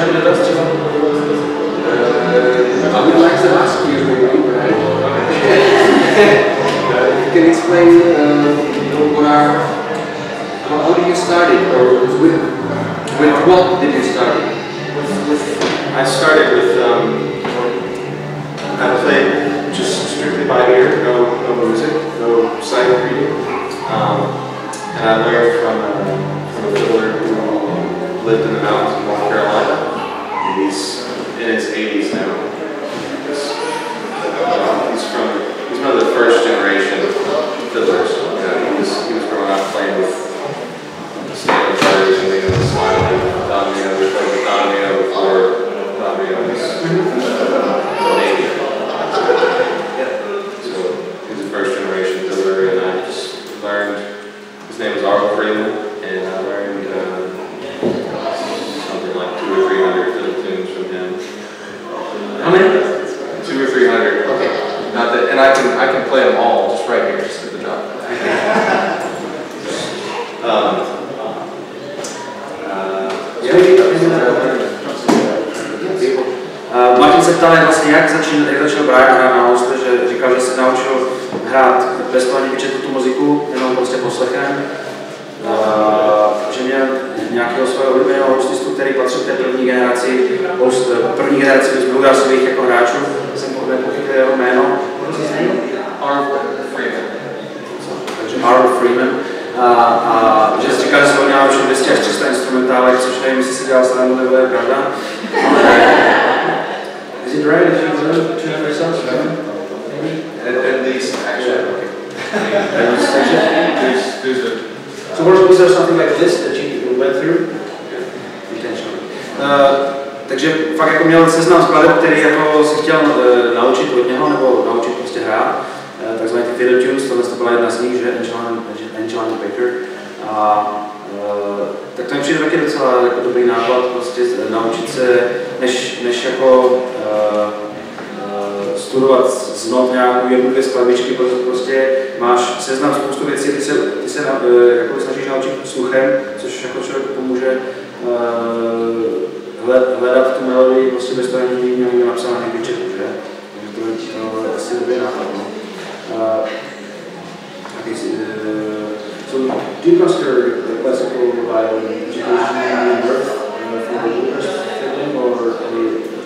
jako dotaz třeba? I would like to ask you, you can explain uh, what are, how, how did you start it, or with, with what did you start it? A, a že jsi říkal, že se něj naučil 200 až 300 instrumentálek, což nevím, jestli si dělal srandu nebo je pravda. Is it right if you learn 200 songs? Maybe? At, at least, actually. Takže, There's, there's a So was, was there something like this that you went through? Intentionally. Uh, takže fakt jako měl seznam skladeb, který jako si chtěl uh, naučit od něho, nebo naučit prostě hrát. Uh, takzvané ty fiddle tunes, tohle to byla jedna z nich, že Angelina, Angelina Baker. A uh, tak to mi přijde taky docela jako dobrý nápad, prostě naučit se, než, než jako uh, uh, studovat z not nějakou jednu, dvě skladbičky, protože prostě máš seznam spoustu věcí, ty se, ty se na, jako snažíš naučit sluchem, což jako člověku pomůže uh, hledat tu melodii prostě bez toho, aniž by měl napsanou někdy četu, že? Takže to je asi dobrý nápad, no. Uh, so, uh, so do you consider the classical violin education in uh, for the fiddling or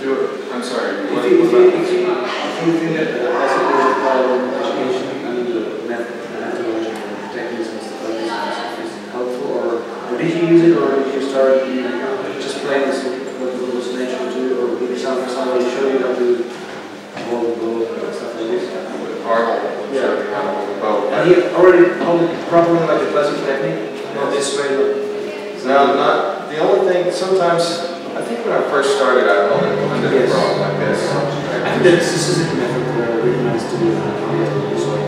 do I'm sorry. What, you, think that the classical violin education and the method, methodology and techniques and stuff like this is, helpful, or did you use it, or did you start you just playing this what was natural to you, or did some somebody show you how to hold the bow and stuff like this? Arnold Yeah. showed me how to hold the bow. And he already held it properly like a classical technique, not this way, No, not, the only thing, sometimes, I think when I first started, I held it under the bra like this. I think that this is a method uh, really nice to way.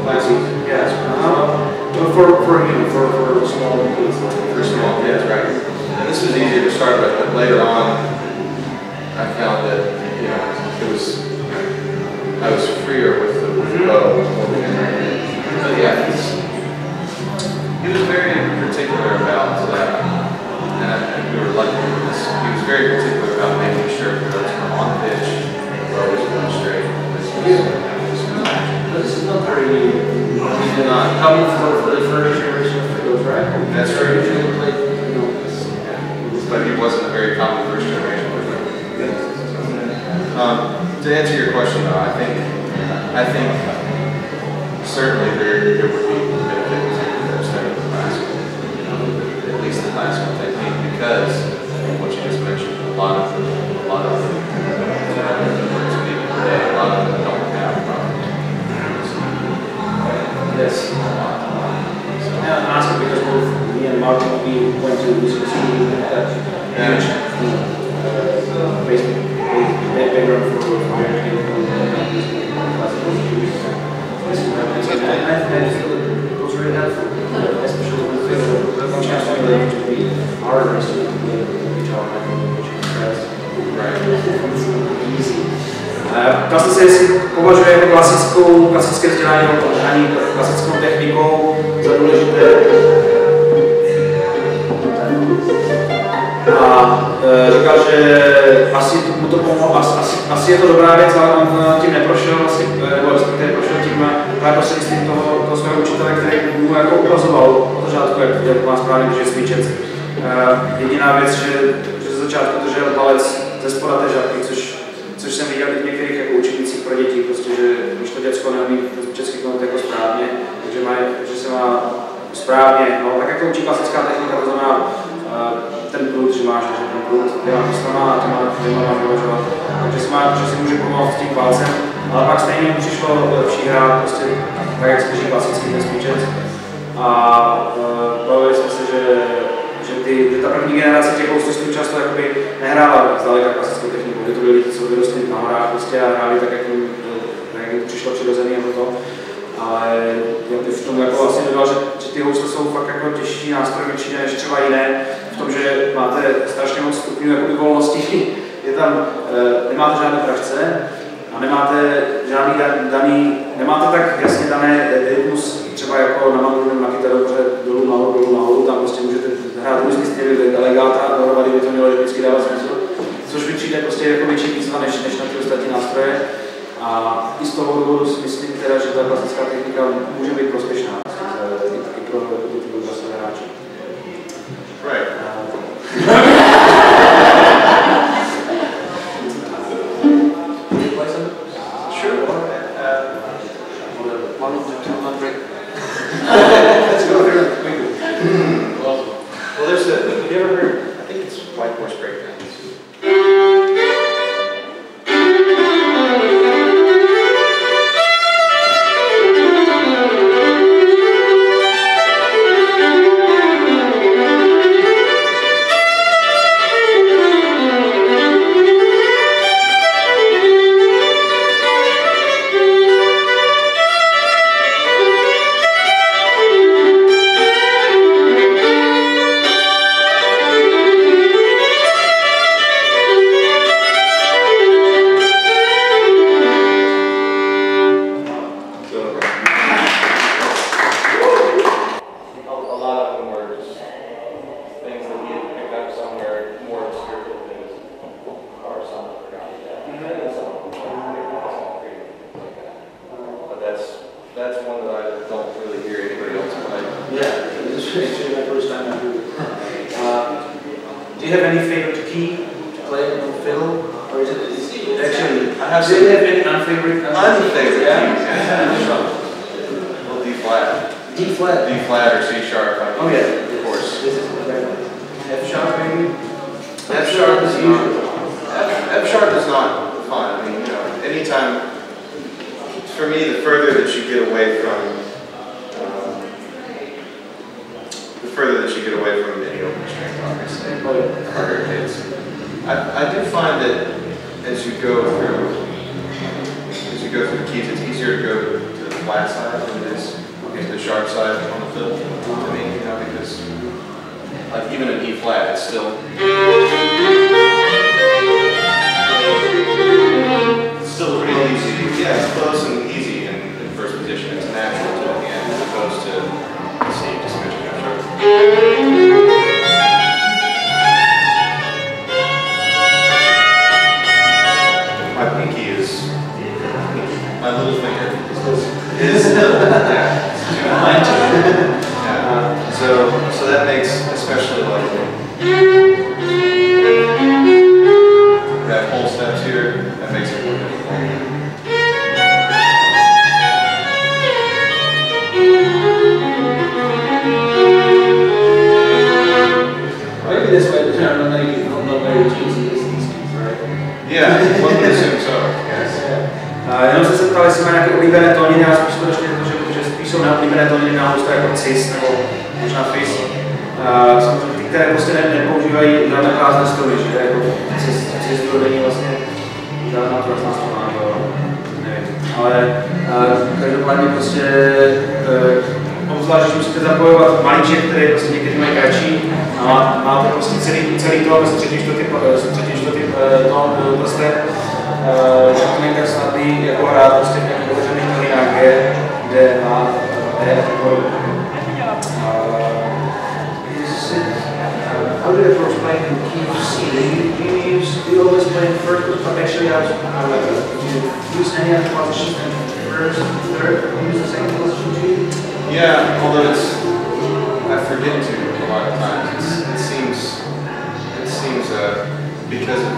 Classic. Yes. Uh-huh. But for, for, you know, for, for small kids. For small kids, right. And this was easier to start with, but later on, I found that, you know, it was, I was freer with the, with the bow. But yeah, he's, he was very particular about, uh, and we were lucky with this, he was very particular about making sure the notes were on pitch, was going straight. This was, this was magic. But this is not very, He did not, coming for, for the first generation of fiddles, right? That's right. usually played, you know, this. but he wasn't a very common first generation. Um, to answer your question, though, I think I think certainly there, there would because what you just mentioned, a lot of a lot of today, a lot of them don't have property. Yes. So. Now I'm asking because both me and Martin we went to business meeting at that huge uh, basement that background for fire people and. This is what I'm Jsem se, jestli považuje jako klasickou, klasické vzdělání nebo ani klasickou technikou za důležité. A e, říkal, že asi mu to pomohlo, asi, asi, asi je to dobrá věc, ale on tím neprošel, asi, nebo respektive prošel tím právě prostřednictvím toho, toho svého učitele, který mu jako ukazoval od začátku, jak, jak má správně držet smíčec. E, jediná věc, že, že ze začátku držel palec ze spoda té žabky, což což jsem viděl i v některých jako učebnicích pro děti, prostě, že když to děcko neumí český konat jako správně, takže má, že se má správně, no, tak jako učí klasická technika, to znamená uh, ten prut, že máš že ten prut dvěma pístama a těma dvěma máš vyvažovat, takže si, má, že si může pomoct s tím palcem, ale pak stejně mu přišlo lepší hrát, prostě tak, jak se klasický ten. A uh, bavili jsme se, že ty, že ta první generace těch hostů často jakoby nehrála zdaleka klasickou techniku, že to byli lidi, co vyrostli na horách prostě a hráli tak, jak jim, jak jim přišlo přirozený a to. Ale já bych v tom jako vlastně dodal, že, že ty housle jsou fakt jako těžší nástroj určitě než třeba jiné, v tom, že máte strašně moc stupňů jakoby volnosti, je tam, e, nemáte žádné pražce a nemáte žádný daný, nemáte tak jasně dané rytmus třeba jako na mandolinu, na kytaru, protože dolů nahoru, dolů nahoru, tam prostě můžete hrát různý styly delegáta a dohromady by to mělo vždycky dávat smysl. Což mi přijde prostě jako větší výzva než, než na ty ostatní nástroje. A i z toho důvodu si myslím teda, že ta klasická technika může být prospěšná i, i pro ty důležité hráče. Right. breakdowns. Even a D flat, it's still. It's still pretty easy. Yeah, it's close and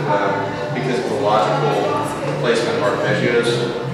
um, because of the logical placement of arpeggios.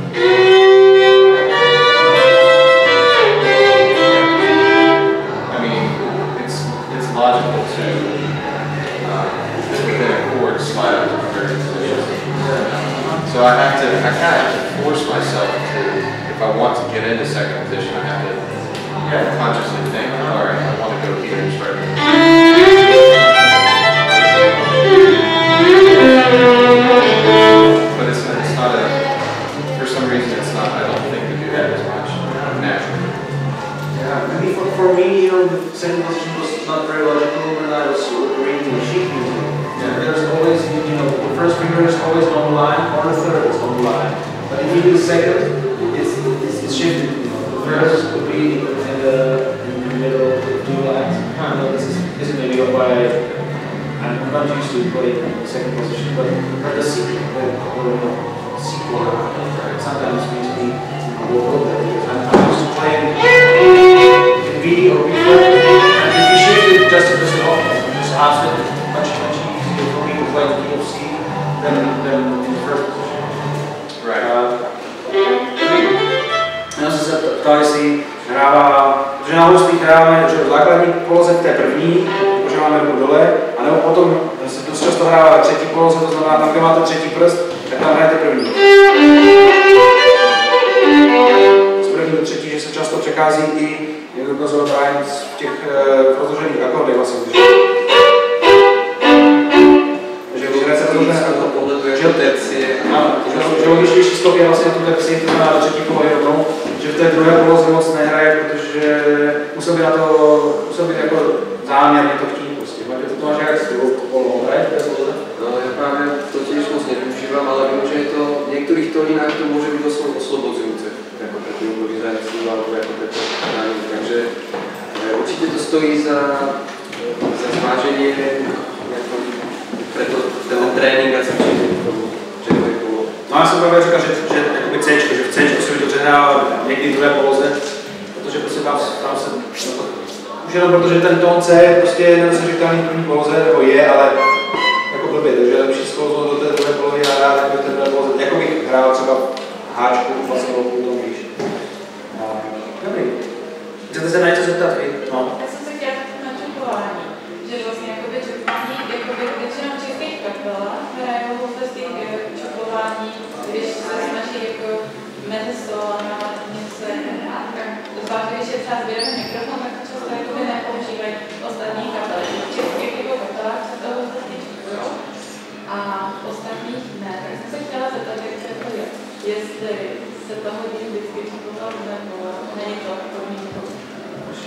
vychází i, jak ukazoval Brian, v těch eh, uh, rozložených akordech vlastně. Takže se to dnes že to teci. Ano, že logičtější stop je vlastně tu tepsi, to na třetí polohy rovnou, že v té druhé poloze moc nehraje, protože musel by na to, musel by jako záměrně to chtít prostě. Máte to máš nějak s druhou polohou, hraje? No, já právě totiž moc nevyužívám, ale vím, že je to, v některých to jinak to může být doslova oslobozující které nesmívá jako, jako teplání. Takže eh, určitě to stojí za, eh, za zvážení, jako, jako proto ten trénink a cvičení. Jako- no já jsem právě říkal, že, že jakoby C, že v C se mi dobře hrál někdy druhé poloze, protože prostě tam, tam se... Už jenom protože ten tón C je prostě neuvěřitelný v první poloze, nebo je, ale jako blbě, takže je lepší sklouznout do té druhé polovy a rád, jako ten jako bych hrál třeba háčku, fasolovku, tomu Chcete se na něco zeptat vy? No. Já jsem se chtěla na čepování, že vlastně jakoby čepování, jakoby většinou v českých kapelách hrajou vlastně eh, čepování, když se snaží jako mezi solama něco, tak když je třeba zběrný mikrofon, tak často jakoby nepoužívají ostatní kapely. V českých jako kapelách se vlastně a ostatních ne. Tak jsem se chtěla zeptat, jak to je, jestli se to hodí vždycky nebo není to podobný.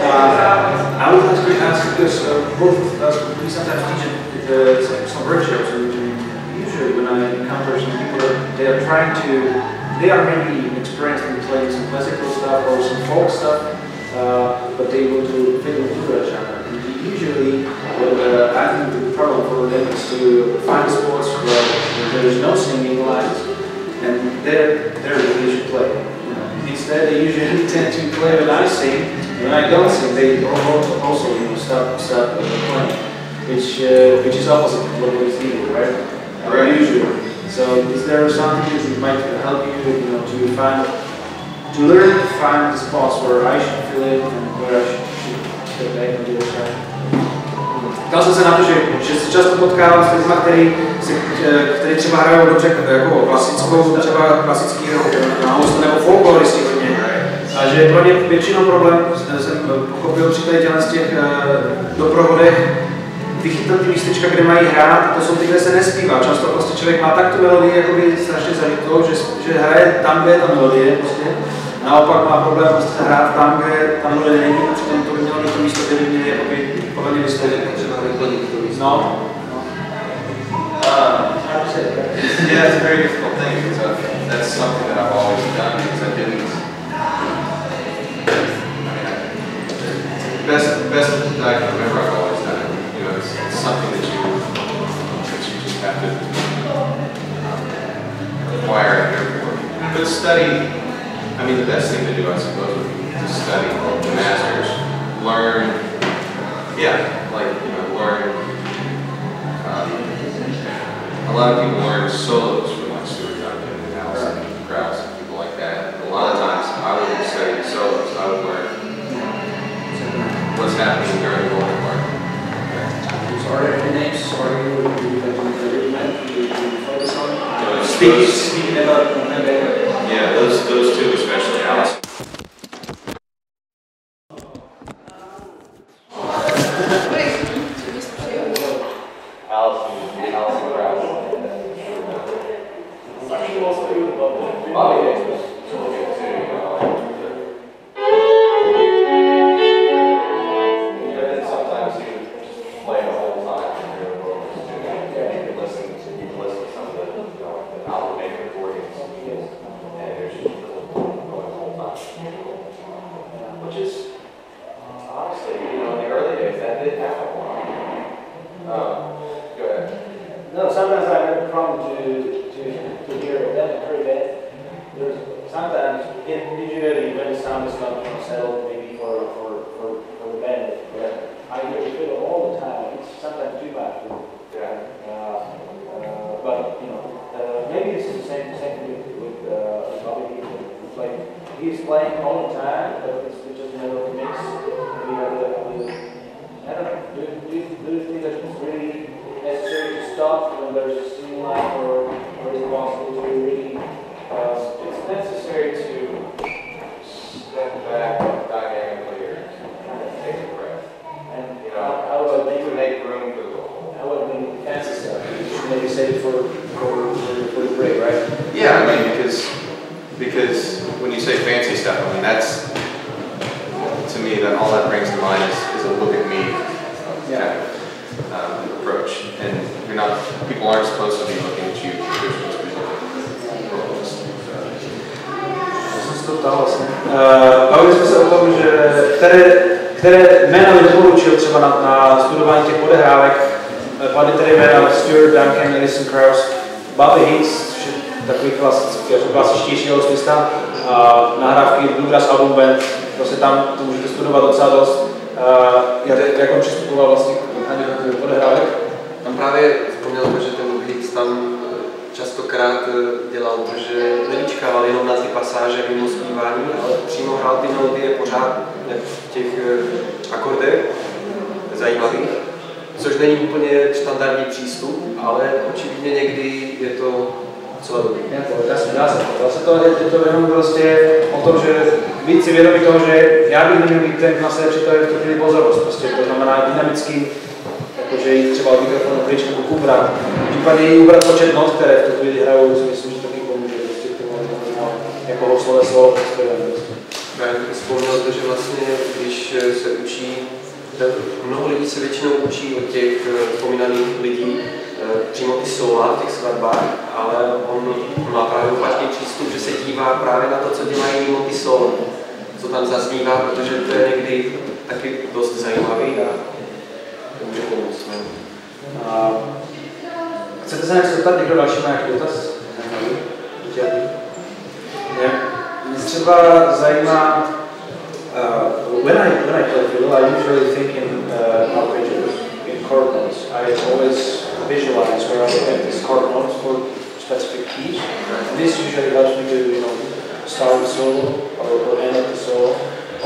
uh, I would like to ask because uh, both of us, we sometimes teach uh, some, workshops, usually when I encounter some people, they are trying to, they are maybe experienced in playing some classical stuff or some folk stuff, uh, but they want to fit into that genre. Usually, what uh, I think the problem for them is to find where, where there is no singing lines, and there, there they should play. Instead, they usually tend to play when I sing. When I don't sing, they also, you know, stop, stop playing, which, uh, which is opposite of what is needed, right? Right. Usually. So, is there something that might help you, you know, to find, to learn to find the spots where I should fill in and where I should, step back and do a side? Ptal jsem se na to, že, se často potkávám s lidmi, který, který třeba hrajou dobře jako klasickou, třeba klasický rock, nebo folkloristi. A že pro ně většinou problém, jsem pochopil při tady z těch uh, doprovodech, vychytat ty místečka, kde mají hrát, to jsou ty, kde se nespívá. Často prostě člověk má tak tu melodii jakoby strašně zažitou, že, že hraje tam, kde je ta melodie prostě. Naopak má problém prostě hrát tam, kde ta melodie není, přitom to by mělo být to místo, kde by měli jakoby povedně vystoupit. Třeba vyplnit to místo. No. Uh, yeah, it's a very difficult thing because I've, that's something that I've always done because I didn't. Best, best that I can remember, I've always done it. You know, it's, it's something that you that you just have to um, acquire and therefore. But study. I mean, the best thing to do, I suppose, would be to study the masters, learn. Yeah, like you know, learn. Um, a lot of people learn solos Speaking, those- speaking about Montenegro. Yeah, those those two přímo ty sola v těch skladbách, ale on má právě opačný přístup, že se dívá právě na to, co dělají mimo ty solo, co tam zaznívá, protože to je někdy taky dost zajímavý a může pomoct. A chcete se něco zeptat? Někdo další má nějaký dotaz? Mě třeba zajímá, uh, when I when I play fiddle, I usually think in uh, in chord notes. I always visualize where I get these chord notes for specific keys. And this usually helps me to you know start the solo or, or end of the solo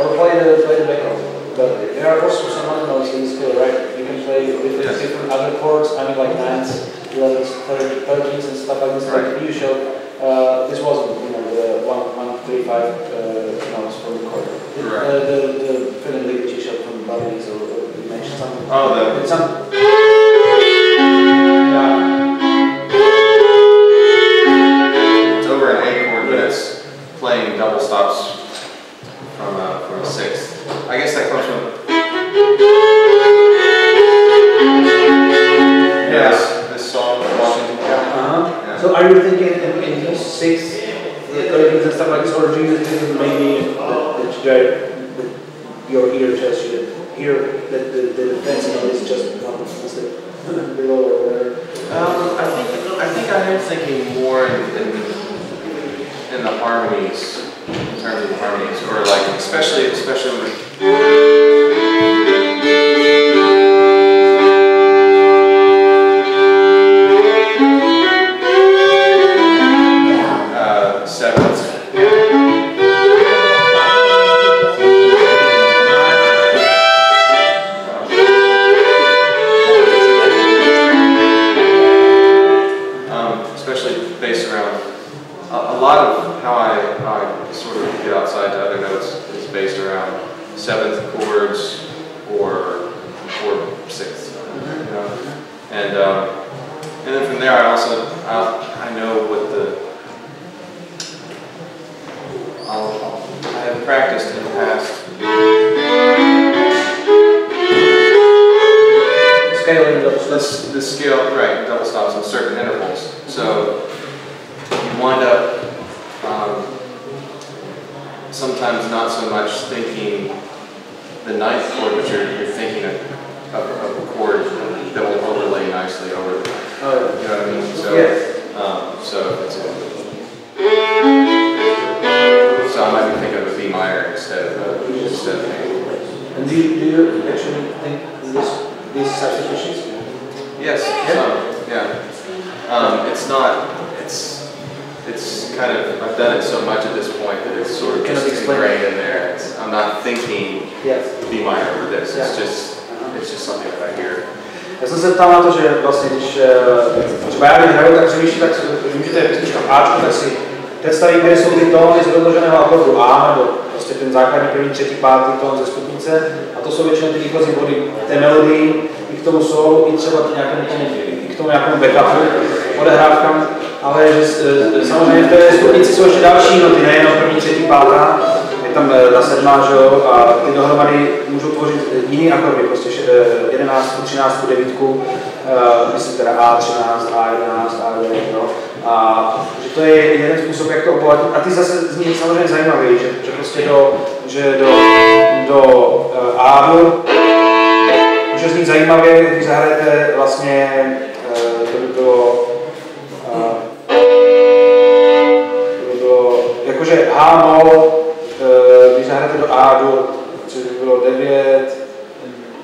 or play the play the background. But there are also some other notes in this fiddle, right? You can play with Yes. different other chords, I mean like nines, elevens, thirteens and stuff like this, like you showed. Uh, this wasn't, you know, the one, one, three, five uh, notes from the chord. The, Right. the, the, the filling that you showed from or, or you mentioned something. Oh, the- some. Six, and stuff like this, or do you think maybe that, that that your ear tells you that here that the, the defense is just one below or whatever? Um, I think I think I am thinking more in, in, in the harmonies, in terms of the harmonies, or like especially especially with. Jsou většinou ty výchozí body té melodii, i k tomu jsou, i třeba k nějakému tomu, k tomu nějakému backupu, odehrávkám. Ale že, eh, samozřejmě v té stupnici jsou ještě další noty, nejenom první, třetí, pátá, je tam eh, ta sedmá, že jo, a ty dohromady můžou tvořit eh, jiný akordy, prostě 11, 13, 9, myslím teda A13, A11, A9, jo. A že to je jeden způsob, jak to obohatit. A ty zase zní samozřejmě zajímavý, že, že prostě do, že do, do A může znít zajímavě, když zahrajete vlastně, to by bylo, eh, to by bylo jakože H mol, eh, když zahrajete do A do, což by bylo 9,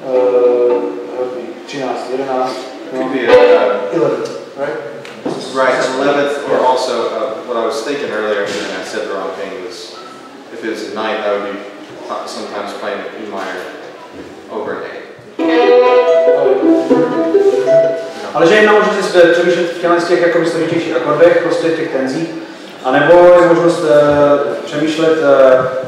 eh, 13, 11, no, Could be a, uh, 11, right? was thinking earlier, and I said the wrong thing, was if it was a night, I would be sometimes playing an E minor over A. Ale že jedna možnost je přemýšlet v těchto těch jako složitějších akordech, prostě v těch tenzích, anebo je možnost uh, přemýšlet uh,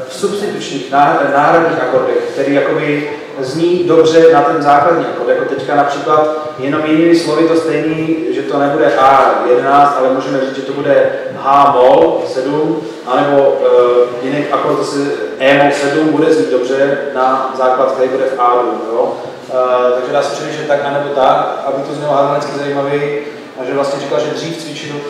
v substitučních náh- náhradních akordech, který jakoby zní dobře na ten základní akord. Jako teďka například jenom jinými slovy to stejný, to nebude A11, ale můžeme říct, že to bude H mol 7, anebo uh, jiný akord zase E mol 7 bude znít dobře na základ, který bude v A. Jo? Uh, takže dá se přemýšlet tak, anebo tak, aby to znělo harmonicky zajímavý. A že vlastně říkal, že dřív cvičil uh,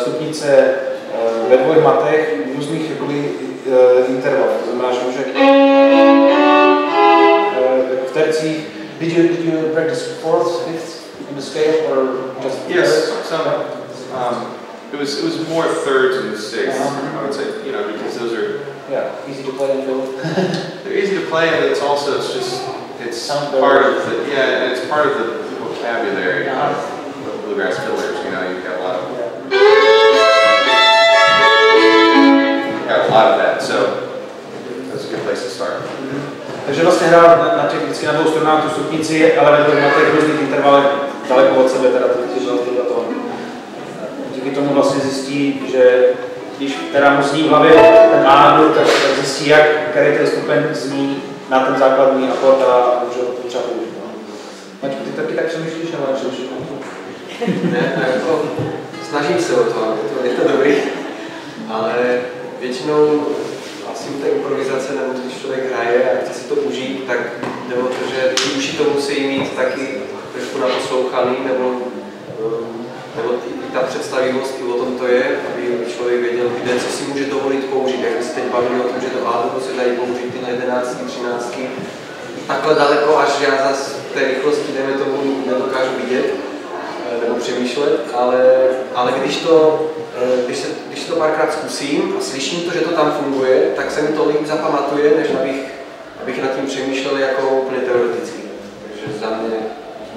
stupnice uh, ve dvojmatech v různých jakoby, uh, intervalech. To znamená, že může uh, v tercích Did you, did you practice fourth, fifth in the scale, or just Yes, some. Um, it was it was more thirds and sixths. Uh-huh. I would say, you know, because those are Yeah, easy to play and feel. they're easy to play, and it's also it's just it's Sounds part of the yeah, and it's part of the vocabulary Uh-huh. of bluegrass fillers. You know, you've got a lot of you've got a lot of that, so that's a good place to start. Takže vlastně hrál na, na těch vždycky na dvou stranách tu stupnici, ale ve dvojmatech v různých intervalech daleko od sebe, teda ty dva tyhle to. Díky tomu vlastně zjistí, že když teda mu zní v hlavě ten A na tak, tak zjistí, jak který ten stupeň zní na ten základní akord a může ho třeba použít. No. Maťku, ty taky tak přemýšlíš, nebo jak přemýšlíš? Ne, jako, snažím se o to, to, je to dobrý, ale většinou asi u té improvizace, nebo když člověk hraje a chce si to užít, tak nebo to, že ty uši to musí mít taky trošku naposlouchaný, nebo, um, nebo i, ta představivost i o tom to je, aby člověk věděl, kde co si může dovolit použít. Jak se teď bavili o tom, že do A se dají použít ty na 11, 13, takhle daleko, až já zase v té rychlosti, dejme tomu, nedokážu vidět eh, nebo přemýšlet, ale, ale když, to, eh, když, se, když to párkrát zkusím a slyším to, že to tam funguje, tak se mi to líp zapamatuje, než abych, abych nad tím přemýšlel jako úplně teoreticky. Takže za mě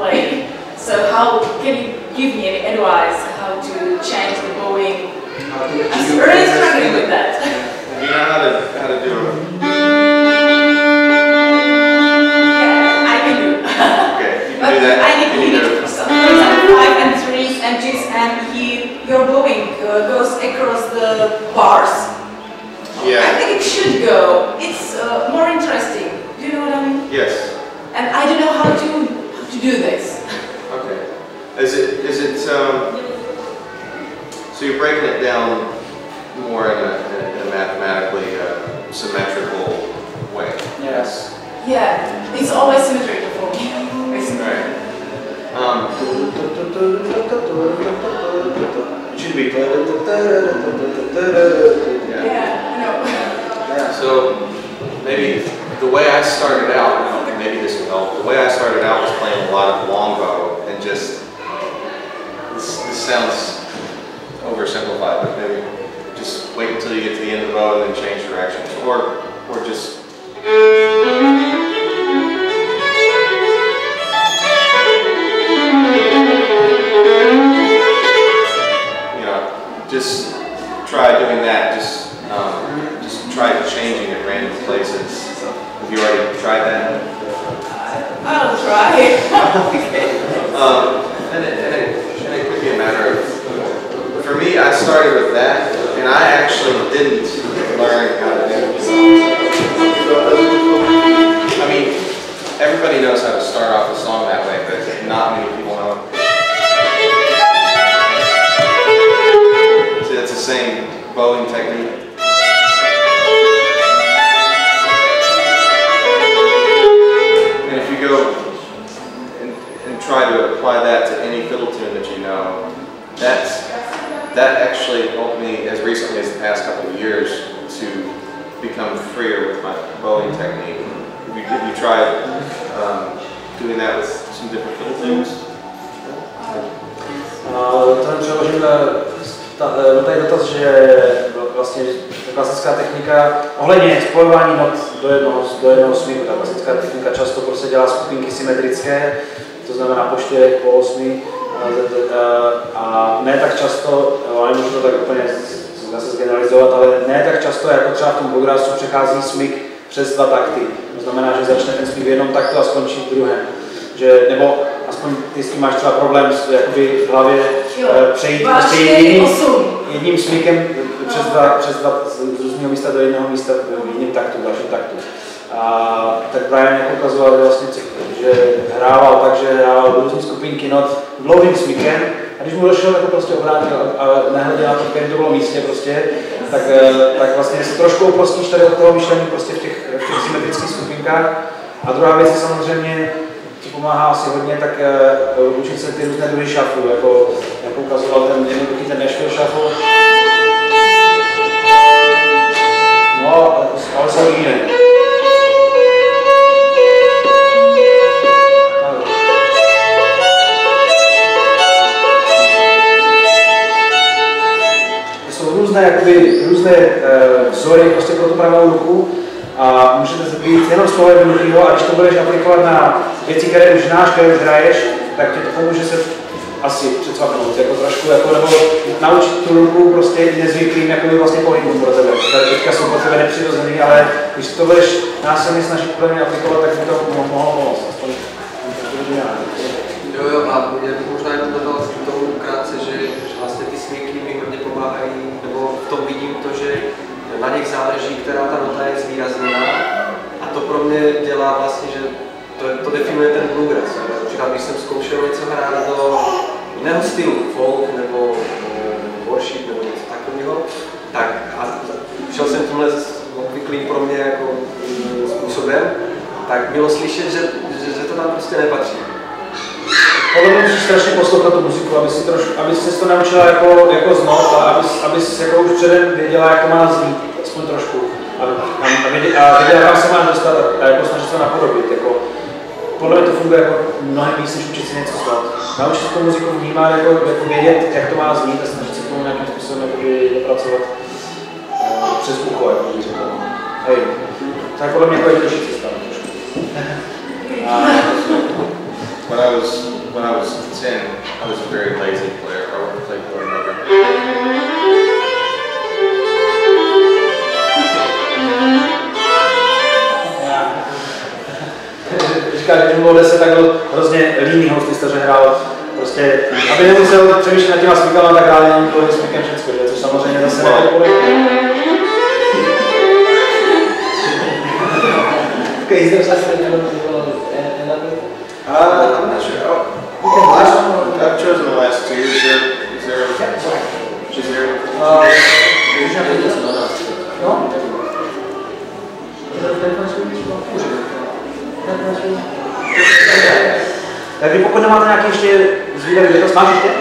So how can you give me any advice how to change the bowing? I'm really struggling with that. You know how to how to do it. yeah, I can do. Okay, you can But do that. I need, Can you you need, do it? for example, five and threes and twos, and he, your bowing uh, goes across the bars. I think it should go. It's uh, more interesting. Do you know what I mean? Yes. And I don't know how to do this. Okay. Is it is it um? So you're breaking it down more in a, in a mathematically uh, symmetrical way. Yes. Yeah, it's always symmetrical for me. basically. Right. Um, It should be. yeah. Yeah, I know. Yeah. So maybe the way I started out, and maybe this will help. The way I started out was playing a lot of longbow and just this, this sounds oversimplified, but maybe just wait until you get to the end of the bow and then change directions, or or just you know, just try doing that. Just um, just try changing at random places. Have you already tried that? I'll try. Um, and, it, and, it, and it could be a matter of, for me, I started with that, and I actually didn't learn how to do it. I mean, everybody knows how to start off a song that way, but not many people know. See, that's the same bowing technique. Apply that to any fiddle tune that you know, that's that actually helped me as recently as the past couple of years to become freer with my bowing technique. Have you, have you tried um, doing that with some different vlastně ta klasická technika, ohledně spojování not do jednoho, do jednoho smíru, ta klasická technika často prostě dělá skupinky symetrické, to znamená po čtyřech, po osmi, a ne tak často, ale můžu to tak úplně zase zgeneralizovat, ale ne tak často, jako třeba v tom bluegrassu přechází smyk přes dva takty. To znamená, že začne ten smyk v jednom taktu a skončí v druhém. Že, nebo aspoň ty s tím máš třeba problém s, jakoby v hlavě Jo. eh, přejít prostě jedním, jedním smykem přes dva, přes dva, z z různého místa do jednoho místa v jiném taktu, v dalším taktu. A tak Brian jako ukazoval, že vlastně, že hrával tak, že hrával do různé skupinky not dlouhým smykem a když mu došel, tak prostě obrátil a, nehleděl na to, v kterém to bylo místě prostě, tak, eh, tak vlastně si trošku uprostíš tady od toho myšlení prostě v těch, v těch symetrických skupinkách. A druhá věc je samozřejmě, co pomáhá asi hodně, tak uh, učit se ty různé druhy šafů, jako, jako ukazoval ten jednoduchý ten Nashville shuffle. No, ale jsou jiné. Různé, jakoby, různé uh, vzory prostě pro tu pravou ruku a můžete být jenom z toho jednoduchého a když to budeš aplikovat na věci, které už znáš, které už hraješ, tak ti to pomůže se asi přecvaknout, jako trošku, jako, nebo naučit tu ruku prostě nezvyklým jakoby vlastně pohybům pro tebe. Tady teďka jsou pro tebe nepřirozený, ale když to budeš násilně snažit mě aplikovat, tak by to mo- mohlo pomoct. Aspoň. Jo, jo, a já bych možná jenom dodal k tomu krátce, že, že vlastně ty smyky mi hodně pomáhají, nebo v tom vidím to, že na nich záleží, která ta nota je zvýrazněná a to pro mě dělá vlastně, že to, to definuje ten bluegrass. Například když jsem zkoušel něco hrát do jiného stylu, folk nebo worship nebo něco takového, tak a šel jsem tímhle obvyklým pro mě jako mm, způsobem, tak bylo slyšet, že, že, že to tam prostě nepatří. Podle mě musíš strašně poslouchat tu muziku, aby si, trošku, aby si to naučila jako, jako znot a aby, aby si jako už předem věděla, jak to má znít, aspoň trošku. A, a, a, věděla, a se máš dostat a jako snažit se to napodobit. Jako, podle mě to funguje jako mnohem víc, než učit si něco znát. Naučit se tu muziku vnímat, jako, jako vědět, jak to má znít a snažit se k tomu nějakým způsobem jakoby, dopracovat uh, přes ucho, jako bych řekl. Hej, to je podle mě jako jednodušší cesta. trošku. A, When I was when I was 10, I was a very lazy player. I would play more Říká, že mu bylo 10, tak byl hrozně líný hostista, že hrál prostě, aby nemusel přemýšlet nad těma smykama, tak hrál jenom toho smykem všechno, že? což samozřejmě zase nebylo up with? Uh, I'm not sure. Oh, last one I've chosen the last two. Is there is there is there Uh, Tak vy pokud nemáte nějaký ještě zvídavý dotaz, máš ještě? Ještě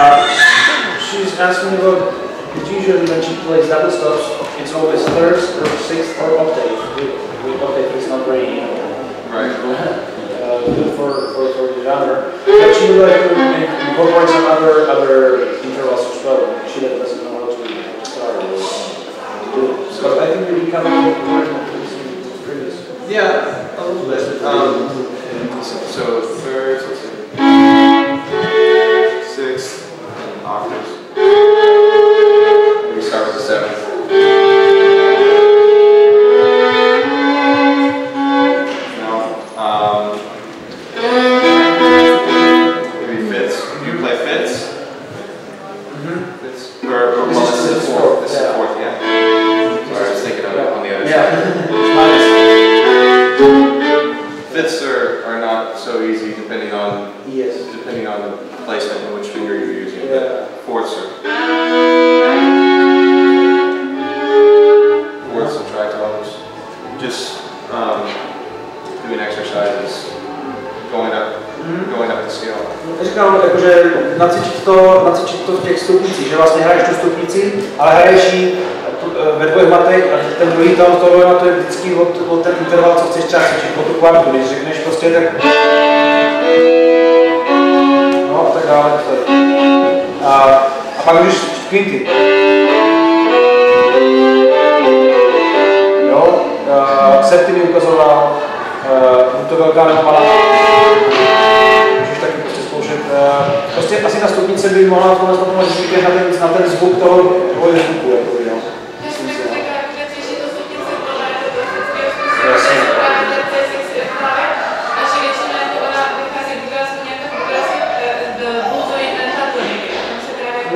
A she's asking about, usually when she plays double stops, it's always thirds or sixth or octave. With octave it's not very, you know, right? uh, good for, for, for the genre. But she would like to incorporate some other other intervals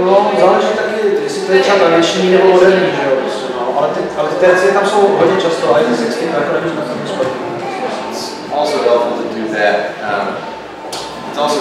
No, záleží taky, jestli to je třeba tradiční nebo moderní, že jo, prostě, no, ale ty, ale ty tercie tam jsou hodně často, ale je to sexy, tak to nemůžeme tam Also relevant to do that. Um, it's also